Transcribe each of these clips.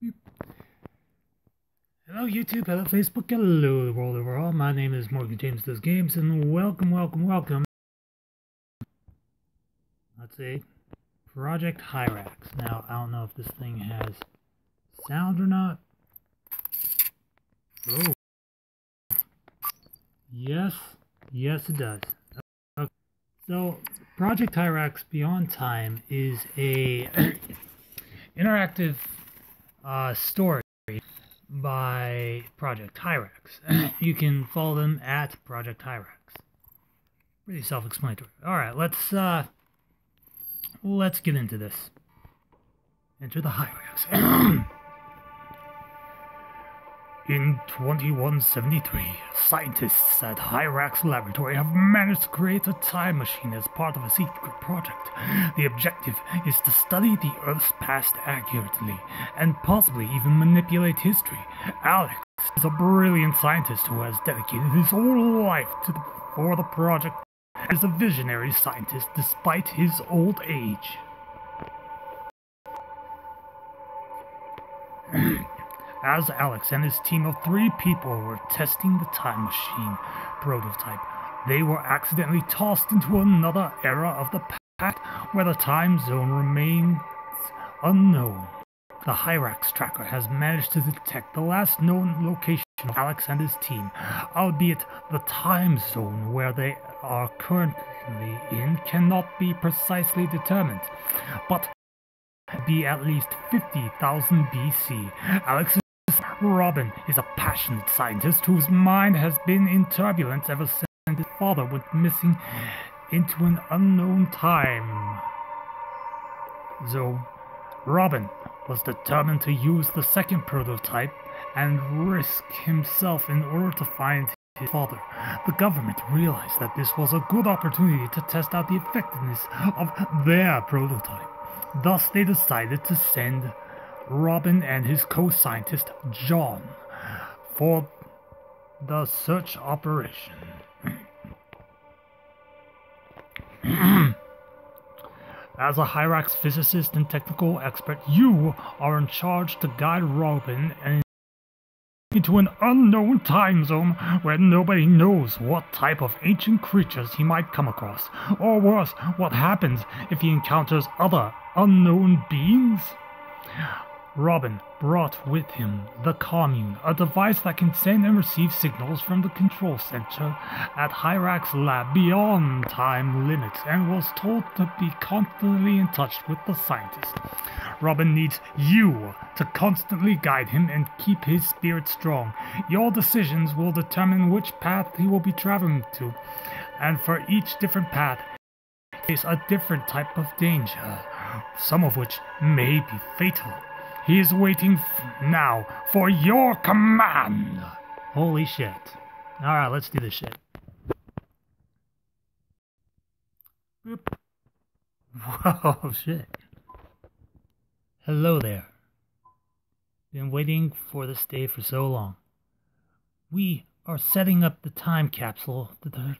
Hello YouTube, hello Facebook, hello the world overall. My name is Morgan James Does Games and welcome, welcome, welcome. Let's see. Project Hyrax. Now, I don't know if this thing has sound or not. Oh. Yes, yes it does. Okay. So, Project Hyrax Beyond Time is a interactive uh, story by Project Hyrax. you can follow them at Project Hyrax. Pretty self-explanatory. All right, let's uh, let's get into this. Enter the Hyrax. In 2173, scientists at Hyrax Laboratory have managed to create a time machine as part of a secret project. The objective is to study the Earth's past accurately and possibly even manipulate history. Alex is a brilliant scientist who has dedicated his whole life to the, for the project as a visionary scientist despite his old age. as Alex and his team of three people were testing the time machine prototype, they were accidentally tossed into another era of the past where the time zone remains unknown. The Hyrax tracker has managed to detect the last known location of Alex and his team, albeit the time zone where they are currently in cannot be precisely determined. But be at least 50,000 BC. Alex Robin is a passionate scientist whose mind has been in turbulence ever since his father went missing into an unknown time. So, Robin was determined to use the second prototype and risk himself in order to find his father. The government realized that this was a good opportunity to test out the effectiveness of their prototype. Thus, they decided to send Robin and his co-scientist John for the search operation. As a Hyrax physicist and technical expert, you are in charge to guide Robin into an unknown time zone where nobody knows what type of ancient creatures he might come across, or worse, what happens if he encounters other unknown beings. Robin brought with him the Commune, a device that can send and receive signals from the control center at Hyrax Lab beyond time limits and was told to be constantly in touch with the scientist. Robin needs you to constantly guide him and keep his spirit strong. Your decisions will determine which path he will be traveling to, and for each different path, face a different type of danger, some of which may be fatal. He is waiting now for your command. Holy shit. Alright, let's do this shit. Boop. Whoa, shit. Hello there. Been waiting for this day for so long. We are setting up the time capsule, the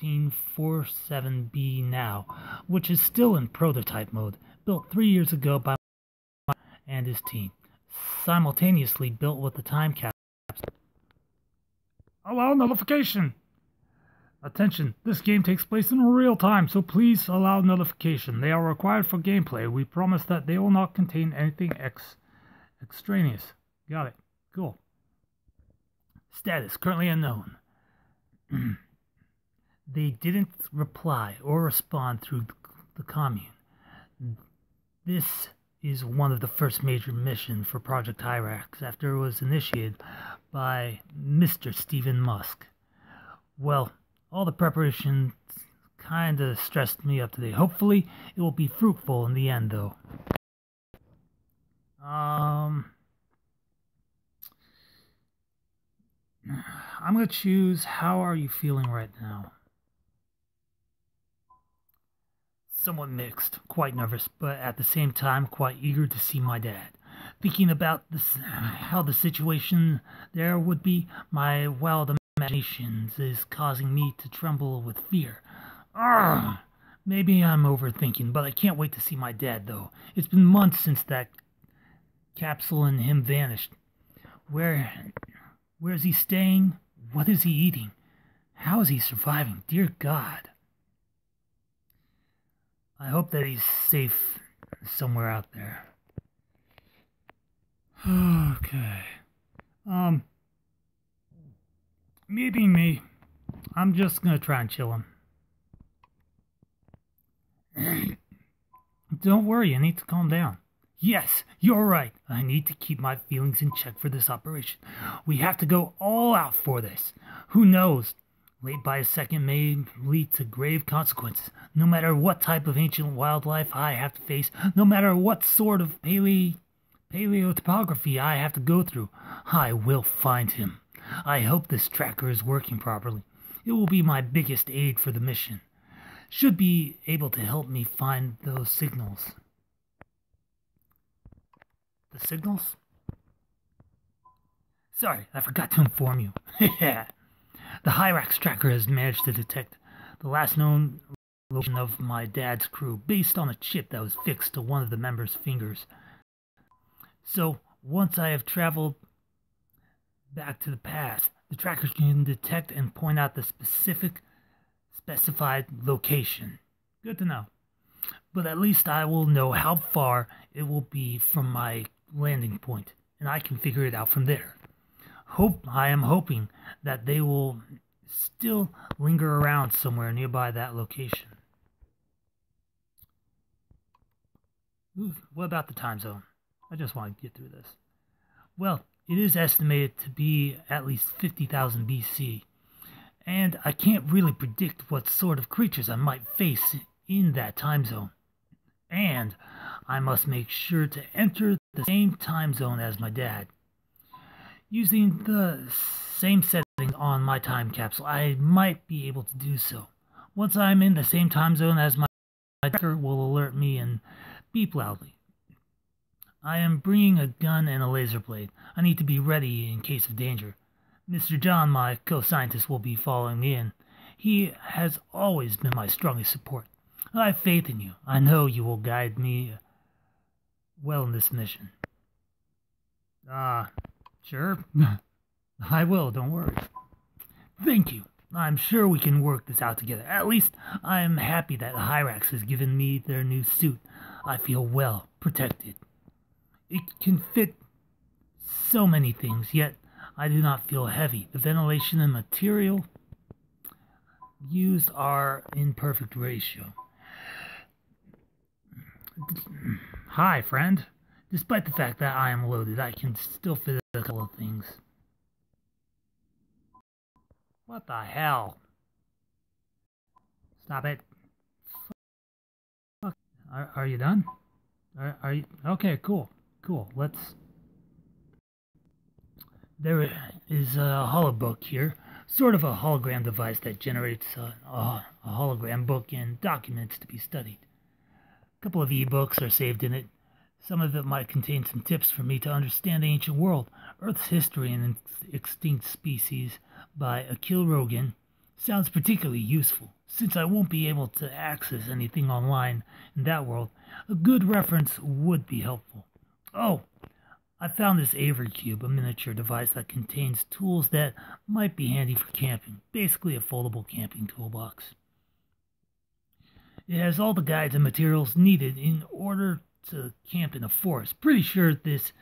1347B now, which is still in prototype mode, built three years ago by his team, simultaneously built with the time capsule. Oh, allow notification! Attention, this game takes place in real time, so please allow notification. They are required for gameplay. We promise that they will not contain anything ex extraneous. Got it. Cool. Status currently unknown. they didn't reply or respond through the commune. This is one of the first major missions for Project Hyrax after it was initiated by Mr. Stephen Musk. Well, all the preparations kind of stressed me up today. Hopefully, it will be fruitful in the end, though. Um, I'm going to choose How Are You Feeling Right Now? Somewhat mixed, quite nervous, but at the same time quite eager to see my dad. Thinking about this, how the situation there would be, my wild imaginations is causing me to tremble with fear. Arrgh! Maybe I'm overthinking, but I can't wait to see my dad, though. It's been months since that Capsule and him vanished. Where where is he staying? What is he eating? How is he surviving? Dear God. I hope that he's safe somewhere out there. Okay. Um, being me, I'm just gonna try and chill him. Don't worry, I need to calm down. Yes, you're right. I need to keep my feelings in check for this operation. We have to go all out for this. Who knows? Late by a second may lead to grave consequences. No matter what type of ancient wildlife I have to face, no matter what sort of paleo paleotopography I have to go through, I will find him. I hope this tracker is working properly. It will be my biggest aid for the mission. Should be able to help me find those signals. The signals? Sorry, I forgot to inform you. the Hyrax tracker has managed to detect the last known location of my dad's crew based on a chip that was fixed to one of the members' fingers. So, once I have traveled back to the past, the tracker can detect and point out the specific specified location. Good to know. But at least I will know how far it will be from my landing point, and I can figure it out from there. Hope I am hoping that they will still linger around somewhere nearby that location. What about the time zone? I just want to get through this. Well, it is estimated to be at least 50,000 BC, and I can't really predict what sort of creatures I might face in that time zone. And I must make sure to enter the same time zone as my dad. Using the same setting on my time capsule, I might be able to do so. Once I'm in the same time zone as my tracker will alert me and beep loudly. I am bringing a gun and a laser blade. I need to be ready in case of danger. Mr. John, my co-scientist, will be following me in. He has always been my strongest support. I have faith in you. I know you will guide me well in this mission. Ah, sure. I will, don't worry. Thank you. I'm sure we can work this out together. At least I am happy that Hyrax has given me their new suit. I feel well protected. It can fit so many things, yet I do not feel heavy. The ventilation and material used are in perfect ratio. Hi, friend. Despite the fact that I am loaded, I can still fit a couple of things. What the hell? Stop it. Are, are you done? Are, are you? Okay, cool. Cool. Let's... There is a holobook here. Sort of a hologram device that generates a, a, a hologram book and documents to be studied. A couple of ebooks are saved in it. Some of it might contain some tips for me to understand the ancient world, Earth's history and extinct species by Akil Rogan sounds particularly useful. Since I won't be able to access anything online in that world, a good reference would be helpful. Oh, I found this Avery Cube, a miniature device that contains tools that might be handy for camping. Basically a foldable camping toolbox. It has all the guides and materials needed in order to camp in a forest. Pretty sure this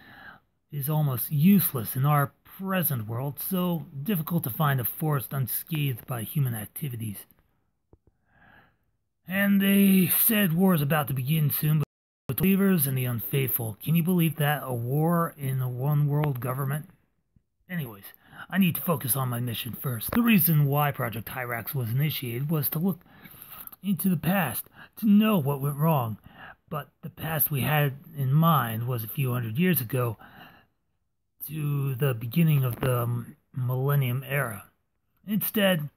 is almost useless in our present world, so difficult to find a forest unscathed by human activities. And they said war is about to begin soon with the believers and the unfaithful. Can you believe that? A war in a one world government? Anyways, I need to focus on my mission first. The reason why Project Hyrax was initiated was to look into the past to know what went wrong. But the past we had in mind was a few hundred years ago to the beginning of the Millennium Era. Instead,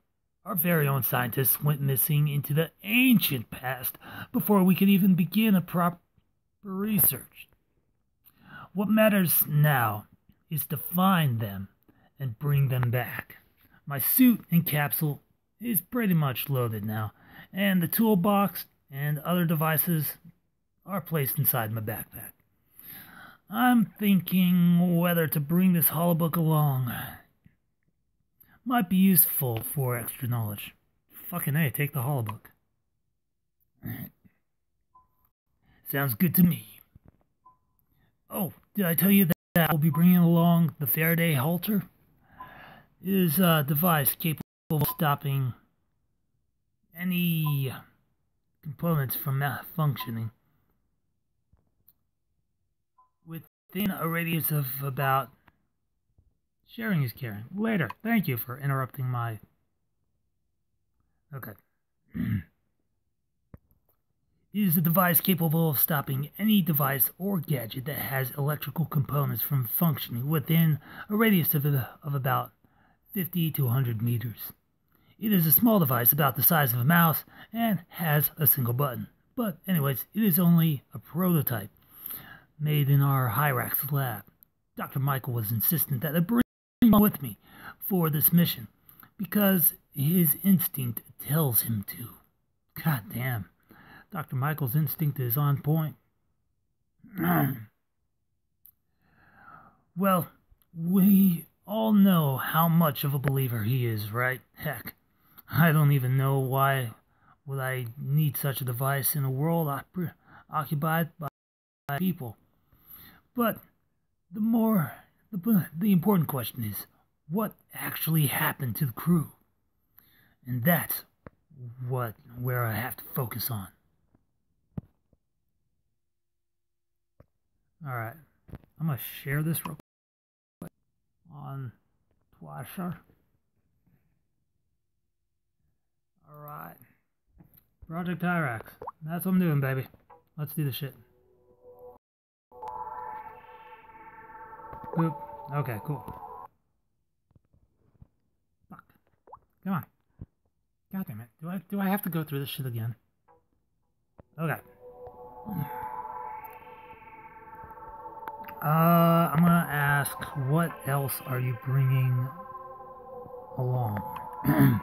our very own scientists went missing into the ancient past before we could even begin a proper research. What matters now is to find them and bring them back. My suit and capsule is pretty much loaded now, and the toolbox and other devices are placed inside my backpack. I'm thinking whether to bring this holobook along. Might be useful for extra knowledge. Fucking A, take the holobook. Sounds good to me. Oh, did I tell you that I'll be bringing along the Faraday halter? It is a uh, device capable of stopping any components from functioning within a radius of about sharing is caring. Later. Thank you for interrupting my. Okay. It is a device capable of stopping any device or gadget that has electrical components from functioning within a radius of, of about 50 to 100 meters. It is a small device about the size of a mouse and has a single button. But, anyways, it is only a prototype made in our Hyrax lab. Dr. Michael was insistent that I bring it with me for this mission because his instinct tells him to. God damn. Dr. Michael's instinct is on point. well, we all know how much of a believer he is, right? Heck, I don't even know why would I need such a device in a world occupied by people. But the more the, the important question is what actually happened to the crew? And that's what where I have to focus on. Alright. I'm to share this real quick on Twasher. Alright. Project Hyrax. That's what I'm doing, baby. Let's do the shit. Boop. Okay, cool. Fuck. Come on. God damn it. Do I do I have to go through this shit again? Okay. Uh, I'm gonna ask, what else are you bringing along?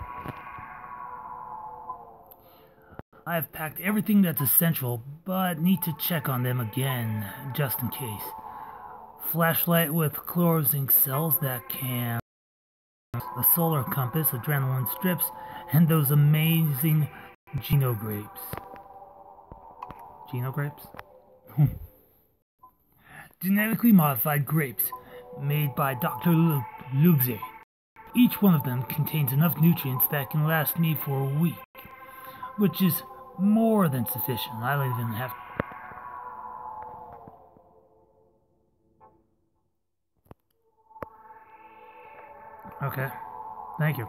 I've packed everything that's essential, but need to check on them again, just in case. Flashlight with chlorozinc cells that can... A solar compass, adrenaline strips, and those amazing Geno grapes. Geno grapes? genetically modified grapes made by Dr. Lugze. Each one of them contains enough nutrients that can last me for a week, which is more than sufficient. I don't even have Okay, thank you.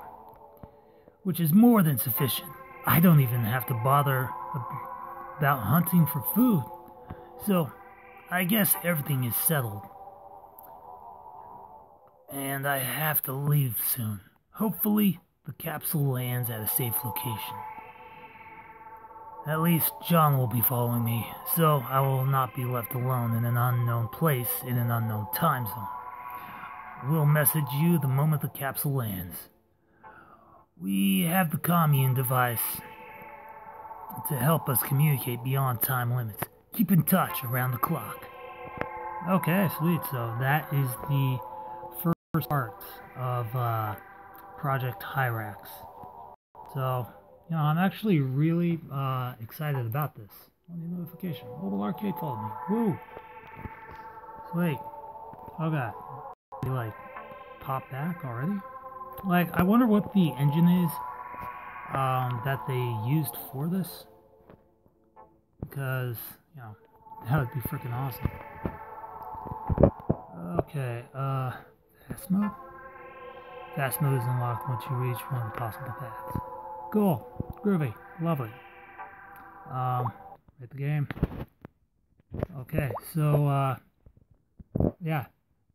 Which is more than sufficient. I don't even have to bother about hunting for food. So, I guess everything is settled. And I have to leave soon. Hopefully, the capsule lands at a safe location. At least John will be following me, so I will not be left alone in an unknown place in an unknown time zone. We'll message you the moment the capsule lands. We have the commune device to help us communicate beyond time limits. Keep in touch around the clock. Okay, sweet. So that is the first part of uh, Project Hyrax. So, you know, I'm actually really uh, excited about this. Only notification. Mobile Arcade followed me. Woo! Sweet. Okay. You like pop back already? Like, I wonder what the engine is um, that they used for this. Because, you know, that would be freaking awesome. Okay, uh, fast mode? Fast mode is unlocked once you reach one of the possible paths. Cool, groovy, lovely. Um, hit the game. Okay, so, uh, yeah,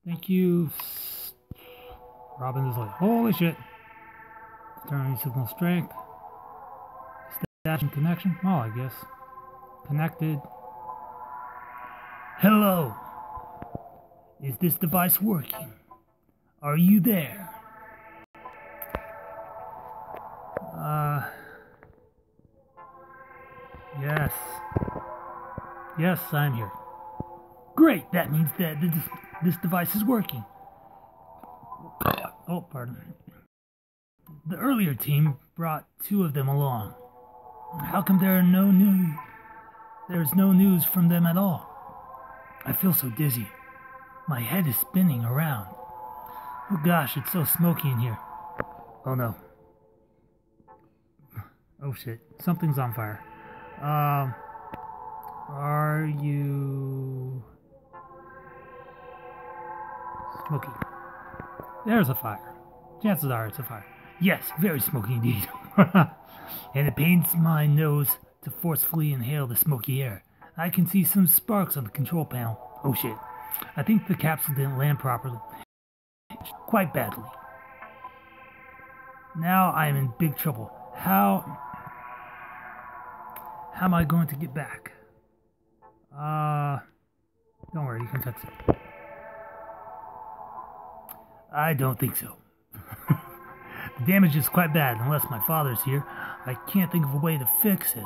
thank you. Robin is like, holy shit. Turning signal strength. Station connection? Well, I guess. Connected. Hello. Is this device working? Are you there? Uh. Yes. Yes, I'm here. Great, that means that this, this device is working. Oh, pardon. The earlier team brought two of them along. How come there are no news? There's no news from them at all. I feel so dizzy. My head is spinning around. Oh gosh, it's so smoky in here. Oh no. Oh shit, something's on fire. Um, are you smoky? There's a fire. Chances are it's a fire. Yes, very smoky indeed. and it pains my nose to forcefully inhale the smoky air. I can see some sparks on the control panel. Oh shit. I think the capsule didn't land properly. Quite badly. Now I am in big trouble. How... How am I going to get back? Uh... Don't worry, you can fix it. I don't think so. the damage is quite bad, unless my father's here. I can't think of a way to fix it.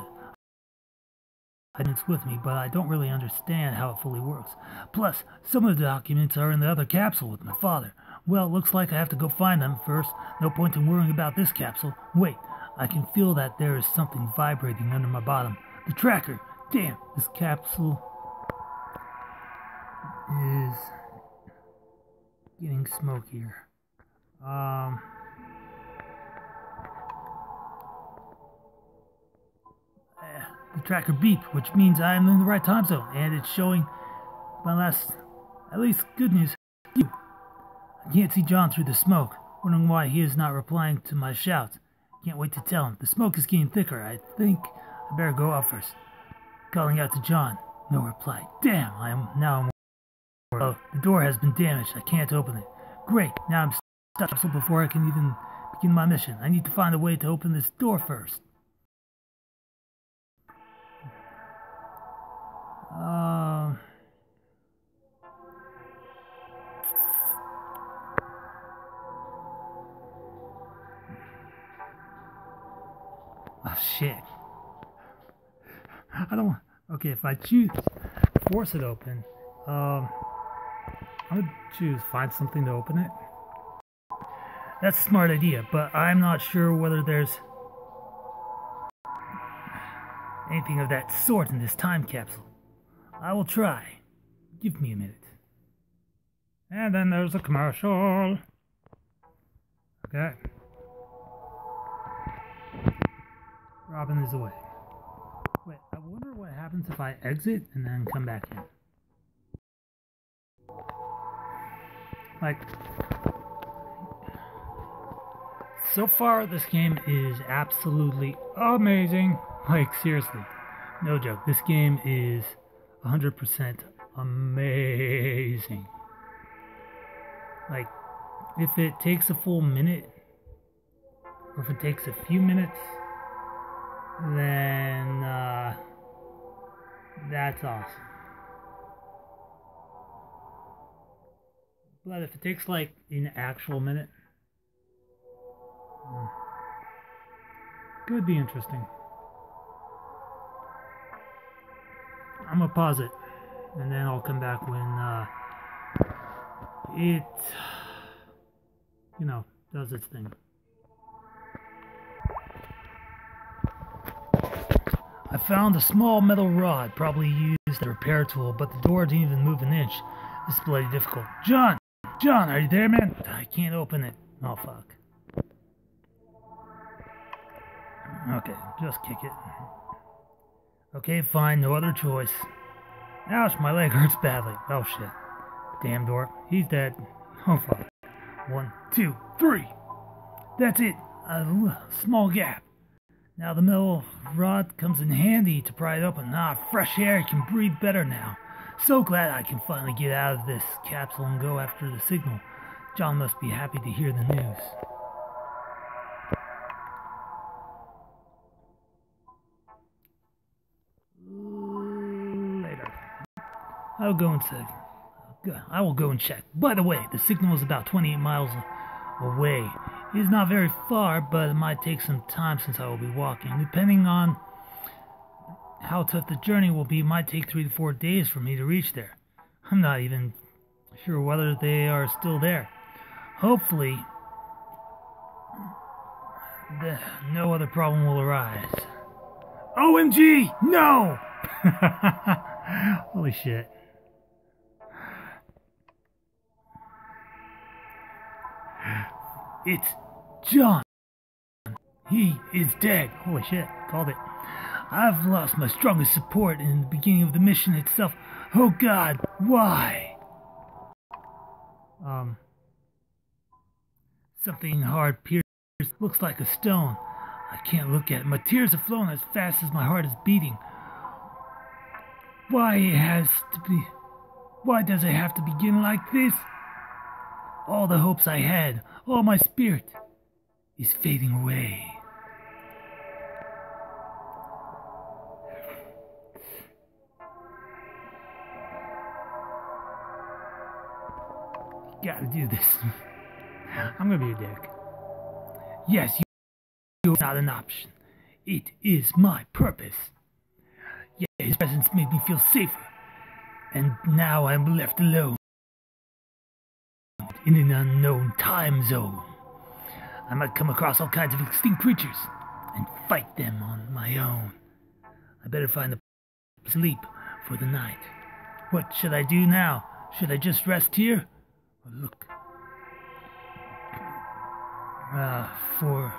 It's with me, but I don't really understand how it fully works. Plus, some of the documents are in the other capsule with my father. Well, looks like I have to go find them first. No point in worrying about this capsule. Wait, I can feel that there is something vibrating under my bottom. The tracker! Damn, this capsule is getting smokier. Um... the tracker beep, which means I am in the right time zone, and it's showing my last, at least good news, you. I can't see John through the smoke, wondering why he is not replying to my shouts. Can't wait to tell him. The smoke is getting thicker. I think I better go up first. Calling out to John. No reply. Damn, I am now. Oh, the door has been damaged. I can't open it. Great. Now I'm stuck so before I can even begin my mission. I need to find a way to open this door first. Um. Oh shit. I don't okay if I choose force it open, um I'm gonna choose find something to open it. That's a smart idea, but I'm not sure whether there's anything of that sort in this time capsule. I will try. Give me a minute. And then there's a commercial. Okay. Robin is away. Wait, I wonder what happens if I exit and then come back in. Like, so far this game is absolutely amazing. Like, seriously. No joke. This game is 100% amazing. Like, if it takes a full minute, or if it takes a few minutes, then uh, that's awesome. But if it takes like an actual minute, hmm, could be interesting. I'm gonna pause it, and then I'll come back when uh, it, you know, does its thing. I found a small metal rod, probably used as a repair tool, but the door didn't even move an inch. This is bloody difficult. John! John, are you there, man? I can't open it. Oh, fuck. Okay, just kick it. Okay, fine, no other choice. Ouch, my leg hurts badly. Oh shit. Damn door. He's dead. Oh fuck. One, two, three. That's it. A small gap. Now the metal rod comes in handy to pry it open. Ah, fresh air. I can breathe better now. So glad I can finally get out of this capsule and go after the signal. John must be happy to hear the news. Later. I'll go and check. I will go and check. By the way, the signal is about 28 miles away. It is not very far, but it might take some time since I will be walking. Depending on how tough the journey will be, might take three to four days for me to reach there. I'm not even sure whether they are still there. Hopefully, the, no other problem will arise. OMG! No! Holy shit. It's John. He is dead. Holy shit, called it. I've lost my strongest support in the beginning of the mission itself. Oh god, why? Um. Something hard pierced looks like a stone. I can't look at it. My tears are flowing as fast as my heart is beating. Why it has to be. Why does it have to begin like this? All the hopes I had, all my spirit, is fading away. This. I'm gonna be a dick. Yes, you're not an option. It is my purpose. Yet his presence made me feel safer. And now I'm left alone in an unknown time zone. I might come across all kinds of extinct creatures and fight them on my own. I better find a sleep for the night. What should I do now? Should I just rest here? Or look uh, for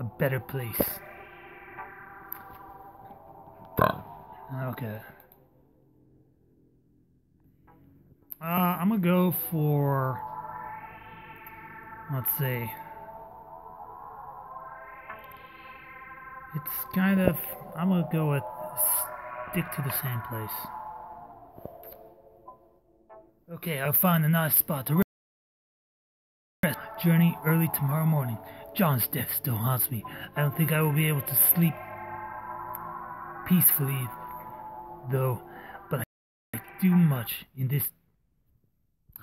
a better place? Okay. Uh, I'm gonna go for. Let's see. It's kind of. I'm gonna go with stick to the same place. Okay, I'll find a nice spot to. Journey early tomorrow morning. John's death still haunts me. I don't think I will be able to sleep peacefully, though. But I do much in this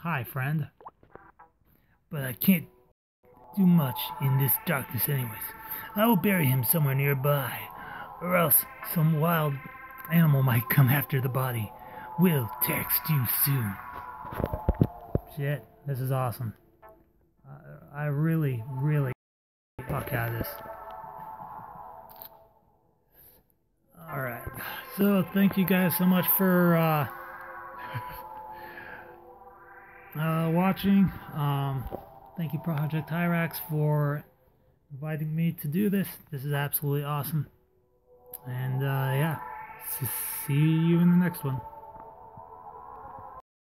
Hi, friend. But I can't do much in this darkness anyways. I will bury him somewhere nearby, or else some wild animal might come after the body. We'll text you soon. Shit, this is awesome. I, really, really fuck out of this. Alright, so thank you guys so much for, uh, uh, watching. Um, thank you, Project Hyrax, for inviting me to do this. This is absolutely awesome. And uh, yeah, see you in the next one.